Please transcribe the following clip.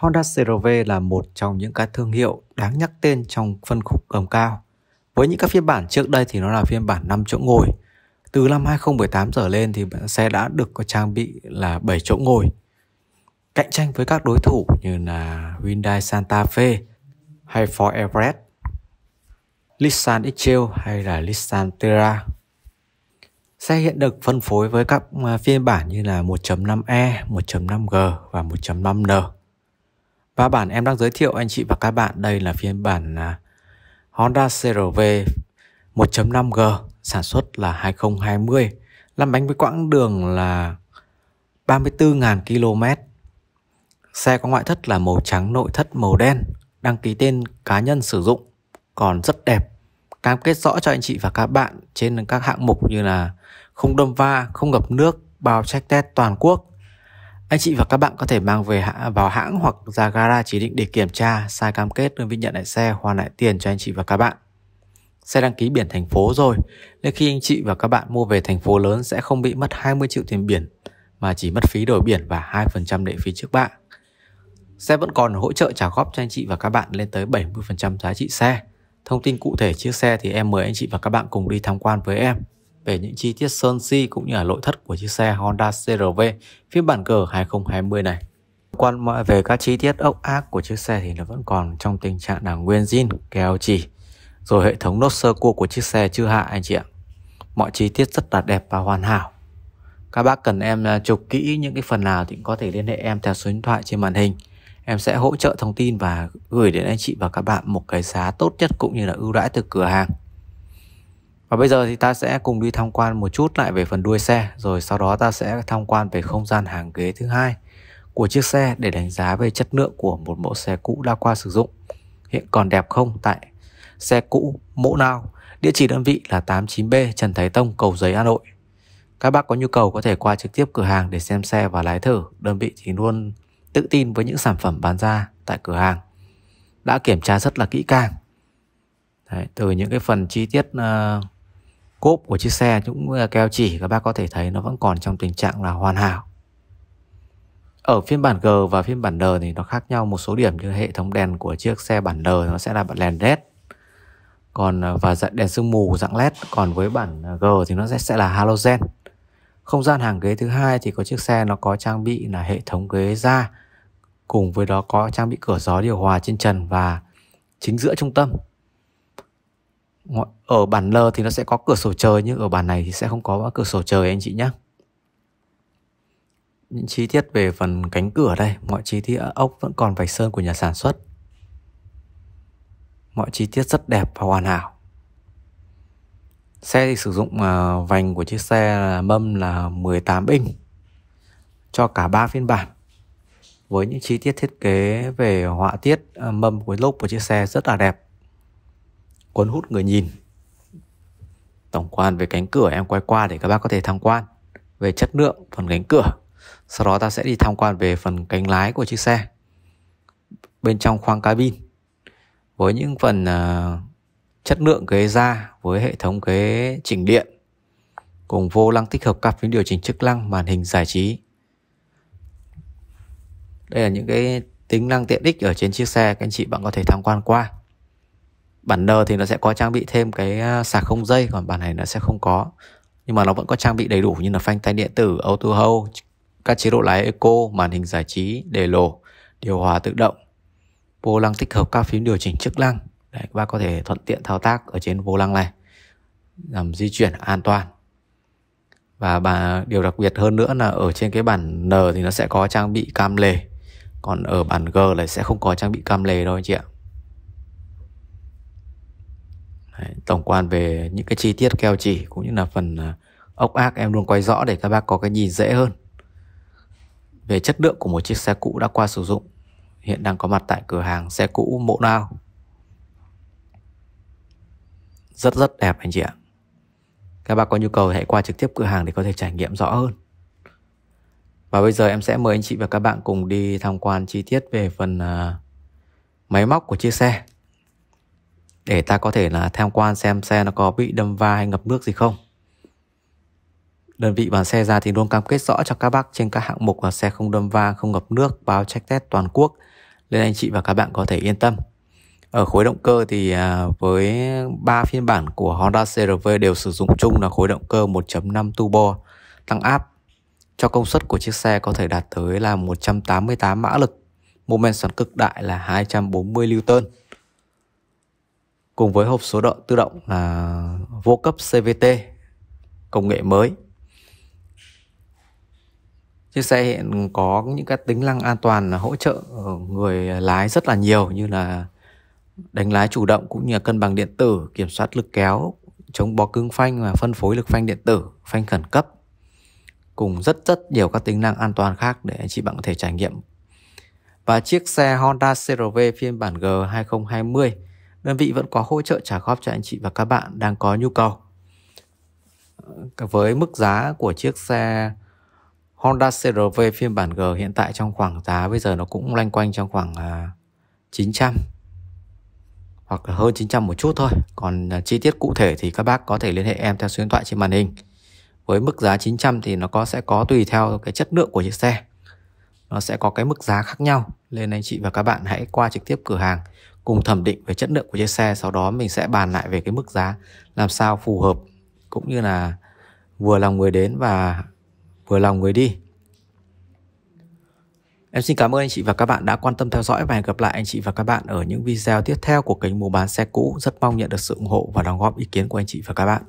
Honda CRV là một trong những cái thương hiệu đáng nhắc tên trong phân khúc gầm cao. Với những các phiên bản trước đây thì nó là phiên bản 5 chỗ ngồi. Từ năm 2018 trở lên thì xe đã được có trang bị là 7 chỗ ngồi. Cạnh tranh với các đối thủ như là Hyundai Santa Fe hay Ford Everest, Nissan X-Trail hay là Nissan Terra. Xe hiện được phân phối với các à, phiên bản như là 1.5e, 1.5g và 1.5n. Và bản em đang giới thiệu anh chị và các bạn đây là phiên bản à, Honda CRV 1.5G sản xuất là 2020 lăn bánh với quãng đường là 34.000 km. Xe có ngoại thất là màu trắng nội thất màu đen, đăng ký tên cá nhân sử dụng, còn rất đẹp. Cam kết rõ cho anh chị và các bạn trên các hạng mục như là không đâm va, không ngập nước, bao check test toàn quốc, anh chị và các bạn có thể mang về vào hãng hoặc ra gara chỉ định để kiểm tra, sai cam kết đơn vị nhận lại xe hoàn lại tiền cho anh chị và các bạn. Xe đăng ký biển thành phố rồi, nên khi anh chị và các bạn mua về thành phố lớn sẽ không bị mất 20 triệu tiền biển mà chỉ mất phí đổi biển và 2% lệ phí trước bạ. Xe vẫn còn hỗ trợ trả góp cho anh chị và các bạn lên tới 70% giá trị xe. Thông tin cụ thể chiếc xe thì em mời anh chị và các bạn cùng đi tham quan với em về những chi tiết sơn si cũng như là nội thất của chiếc xe Honda CRV phiên bản G 2020 này. Quan mọi về các chi tiết ốc ác của chiếc xe thì nó vẫn còn trong tình trạng là nguyên zin, keo chỉ. Rồi hệ thống nốt sơ cua của chiếc xe chưa hạ anh chị ạ. Mọi chi tiết rất là đẹp và hoàn hảo. Các bác cần em à, chụp kỹ những cái phần nào thì có thể liên hệ em theo số điện thoại trên màn hình. Em sẽ hỗ trợ thông tin và gửi đến anh chị và các bạn một cái giá tốt nhất cũng như là ưu đãi từ cửa hàng. Và bây giờ thì ta sẽ cùng đi tham quan một chút lại về phần đuôi xe Rồi sau đó ta sẽ tham quan về không gian hàng ghế thứ hai của chiếc xe để đánh giá về chất lượng của một mẫu xe cũ đã qua sử dụng. Hiện còn đẹp không tại xe cũ mẫu nào? Địa chỉ đơn vị là 89B Trần Thái Tông, Cầu Giấy, Hà Nội. Các bác có nhu cầu có thể qua trực tiếp cửa hàng để xem xe và lái thử. Đơn vị thì luôn tự tin với những sản phẩm bán ra tại cửa hàng. Đã kiểm tra rất là kỹ càng. Đấy, từ những cái phần chi tiết uh, cốp của chiếc xe cũng ờ, keo chỉ, các bác có thể thấy nó vẫn còn trong tình trạng là hoàn hảo. Ở phiên bản G và phiên bản N thì nó khác nhau một số điểm như hệ thống đèn của chiếc xe bản N nó sẽ là đèn LED. Còn ờ, và dạng đèn sương mù, dạng LED. Còn với bản ờ, G thì nó sẽ sẽ là halogen. Không gian hàng ghế thứ hai thì có chiếc xe nó có trang bị là hệ thống ghế da. Cùng với đó có trang bị cửa gió điều hòa trên trần và chính giữa trung tâm ở bản L thì nó sẽ có cửa sổ trời, nhưng ở bản này thì sẽ không có cửa sổ trời anh chị nhé những chi tiết về phần cánh cửa đây, mọi chi tiết, ốc vẫn còn vạch sơn của nhà sản xuất. Mọi chi tiết rất đẹp và hoàn hảo. Xe thì sử dụng à, vành của chiếc xe là mâm là 18 inch cho cả ba phiên bản. Với những chi tiết thiết kế về họa tiết à, mâm của lốp của chiếc xe rất là đẹp cuốn hút người nhìn. Tổng quan về cánh cửa em quay qua để các bác có thể tham quan. Về chất lượng phần cánh cửa. Sau đó ta sẽ đi tham quan về phần cánh lái của chiếc xe. Bên trong khoang cabin. Với những phần uh, chất lượng ghế da với hệ thống ghế chỉnh điện cùng vô lăng tích hợp cặp với điều chỉnh chức năng màn hình giải trí. Đây là những cái tính năng tiện ích ở trên chiếc xe các anh chị bạn có thể tham quan qua bản N thì nó sẽ có trang bị thêm cái à, sạc không dây, còn bản này nó sẽ không có. Nhưng mà nó vẫn có trang bị đầy đủ như là phanh tay điện tử, auto hold, các chế độ lái eco, màn hình giải trí đề lồ điều hòa tự động, vô lăng tích hợp các phím điều chỉnh chức năng. Để các bác có thể thuận tiện thao tác ở trên vô lăng này làm di chuyển an toàn. Và bà, điều đặc biệt hơn nữa là ở trên cái bản N thì nó sẽ có trang bị cam lề, còn ở bản G là sẽ không có trang bị cam lề đâu anh chị ạ. Đấy, tổng quan về những cái chi tiết keo chỉ cũng như là phần à, ốc ác em luôn quay rõ để các bác có cái nhìn dễ hơn. Về chất lượng của một chiếc xe cũ đã qua sử dụng hiện đang có mặt tại cửa hàng xe cũ mộ nào rất rất đẹp anh chị ạ. Các bác có nhu cầu hãy qua trực tiếp cửa hàng để có thể trải nghiệm rõ hơn. Và bây giờ em sẽ mời anh chị và các bạn cùng đi tham quan chi tiết về phần uh, máy móc của chiếc xe để ta có thể là tham quan xem xe nó có bị đâm va hay ngập nước gì không. Đơn vị bán xe ra thì luôn cam kết rõ cho các bác trên các hạng mục là xe không đâm va, không ngập nước, báo check test toàn quốc, nên anh chị và các bạn có thể yên tâm ở khối động cơ thì à, với ba phiên bản của Honda CRV đều sử dụng chung là khối động cơ 1.5 turbo tăng áp cho công suất của chiếc xe có thể đạt tới là 188 mã lực, mô men xoắn cực đại là 240 Newton. Cùng với hộp số động tự động là vô cấp CVT công nghệ mới. Chiếc xe hiện có những các tính năng an toàn hỗ trợ người lái rất là nhiều như là đánh lái chủ động cũng như là cân bằng điện tử, kiểm soát lực kéo, chống bó cứng phanh và phân phối lực phanh điện tử, phanh khẩn cấp cùng rất rất nhiều các tính năng an toàn khác để anh chị bạn có thể trải nghiệm. Và chiếc xe Honda CRV phiên bản G 2020, đơn vị vẫn có hỗ trợ trả góp cho anh chị và các bạn đang có nhu cầu. Ờ, với mức giá của chiếc xe Honda CRV phiên bản G hiện tại trong khoảng giá bây giờ nó cũng loanh quanh trong khoảng à, 900 hoặc là hơn 900 một chút thôi. Còn à, chi tiết cụ thể thì các bác có thể liên hệ em theo số điện thoại trên màn hình với mức giá 900 thì nó có, sẽ có tùy theo cái chất lượng của chiếc xe nó sẽ có cái mức giá khác nhau nên anh chị và các bạn hãy qua trực tiếp cửa hàng cùng thẩm định về chất lượng của chiếc xe, sau đó mình sẽ bàn lại về cái mức giá, làm sao phù hợp, cũng như là vừa lòng người đến và vừa lòng người đi Em xin cảm ơn anh chị và các bạn đã quan tâm theo dõi và hẹn gặp lại anh chị và các bạn ở những video tiếp theo của kênh mua bán xe cũ. Rất mong nhận được sự ủng hộ và đóng góp ý kiến của anh chị và các bạn.